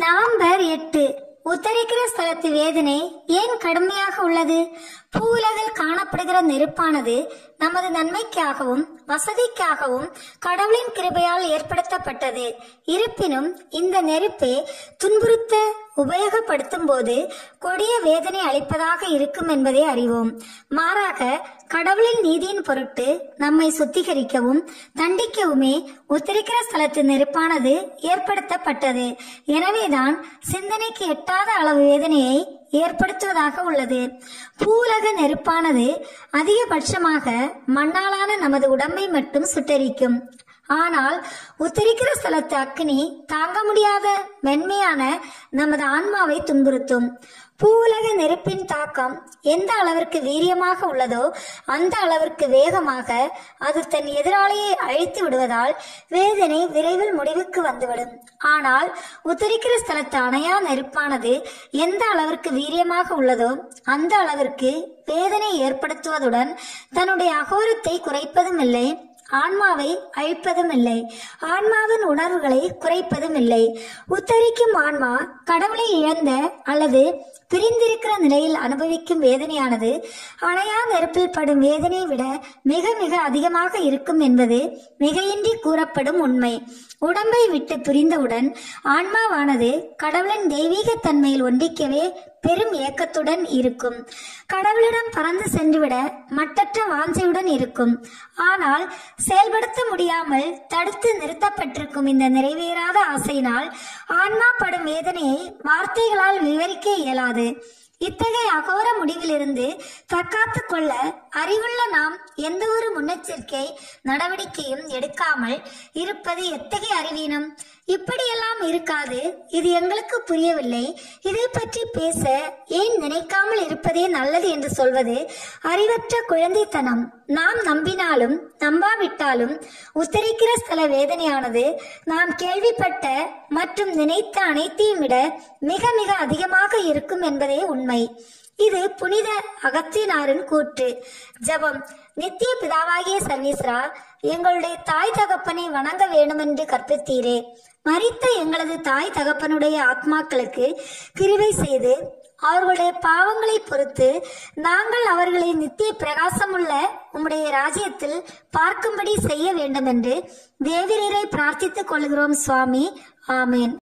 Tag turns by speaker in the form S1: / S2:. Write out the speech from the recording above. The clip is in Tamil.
S1: நவம்பர் எட்டு. உத்தரிக்கிற ஸ்தலத்து வேதனை ஏன் கடுமையாக உள்ளது? பூவுலகில் காணப்படுகிற நெருப்பானது நமது நன்மைக்காகவும் வசதிக்காகவும் கடவுளின் கிருபையால் ஏற்படுத்தப்பட்டது. இருப்பினும் இந்த நெருப்பே துன்புறுத்த உபயோகப்படுத்தும் போது கொடிய வேதனை அளிப்பதாக இருக்கும் என்பதை அறிவோம். மாறாக கடவுளின் நீதியின் பொருட்டு நம்மை சுத்திகரிக்கவும் தண்டிக்கவுமே உத்தரிக்கிற ஸ்தலத்து நெருப்பானது ஏற்படுத்தப்பட்டது. எனவேதான் சிந்தனைக்கு எட்டாத அளவு வேதனையை ஏற்படுத்துவதாக உள்ளது. பூலக நெருப்பானது அதிகபட்சமாக மண்ணாலான நமது உடம்பை மட்டும் சுட்டரிக்கும். ஆனால் உத்தரிக்கிற ஸ்தலத்து அக்னி தாங்க முடியாத மென்மையான நமது ஆன்மாவை துன்புறுத்தும். பூவுலக நெருப்பின் தாக்கம் எந்த அளவிற்கு வீரியமாக உள்ளதோ அந்த அளவிற்கு வேகமாக அது தன் எதிராளியை அழித்து விடுவதால் வேதனை விரைவில் முடிவுக்கு வந்துவிடும். ஆனால் உத்தரிக்கிற ஸ்தலத்து அணையா நெருப்பானது எந்த அளவிற்கு வீரியமாக உள்ளதோ அந்த அளவிற்கு வேதனை ஏற்படுத்துவதுடன் தன்னுடைய அகோரத்தை குறைப்பதும் இல்லை. ஆன்மாவை அழிப்பதும் இல்லை ஆன்மாவின் உணர்வுகளை குறைப்பதும் இல்லை உத்தரிக்கும் ஆன்மா கடவுளை இழந்த அல்லது பிரிந்திருக்கிற நிலையில் அனுபவிக்கும் வேதனையானது அணையா நெருப்பில் படும் வேதனையை விட மிக மிக அதிகமாக இருக்கும் என்பது மிகையின்றி கூறப்படும் உண்மை. உடம்பை விட்டு பிரிந்தவுடன் ஆன்மாவானது கடவுளின் தெய்வீக தன்மையில் ஒன்றிக்கவே பெரும் ஏக்கத்துடன் இருக்கும். கடவுளிடம் பறந்து சென்றுவிட மட்டற்ற வாஞ்சையுடன் இருக்கும். ஆனால் செயல்படுத்த முடியாமல் தடுத்து நிறுத்தப்பட்டிருக்கும் இந்த நிறைவேறாத ஆசையினால் ஆன்மா படும் வேதனையை வார்த்தைகளால் விவரிக்க இயலாது. இத்தகைய அகோர முடிவிலிருந்து தற்காத்து கொள்ள அறிவுள்ள நாம் எந்த ஒரு முன்னெச்சரிக்கை நடவடிக்கையும் எடுக்காமல் இருப்பது எத்தகைய அறிவீனம்? இப்படியெல்லாம் இருக்காது. இது எங்களுக்கு புரியவில்லை. இதை பற்றி பேச ஏன் நினைக்காமல் இருப்பதே நல்லது என்று சொல்வது அறிவற்ற குழந்தைத்தனம். நாம் நம்பினாலும் நம்பாவிட்டாலும் உத்தரிக்கிற ஸ்தல வேதனையானது நாம் கேள்விப்பட்ட மற்றும் நினைத்த அனைத்தையும் விட மிக மிக அதிகமாக இருக்கும் என்பதே உண்மை. இது புனித அகத்தினாரின் கூற்று. ஜெபம். நித்திய பிதாவாகிய சர்வீஸ்ரா எங்களுடைய தாய் தகப்பனை வணங்க வேண்டுமென்று கற்பித்தீரே. மறித்த எங்களது தாய் தகப்பனுடைய ஆத்மாக்களுக்கு கிருவை செய்து அவர்களுடைய பாவங்களை பொறுத்து நாங்கள் அவர்களை நித்திய பிரகாசமுள்ள உம்முடைய ராஜ்யத்தில் பார்க்கும்படி செய்ய வேண்டும் என்று தேவிரீரை பிரார்த்தித்துக் கொள்கிறோம் சுவாமி. ஆமேன்.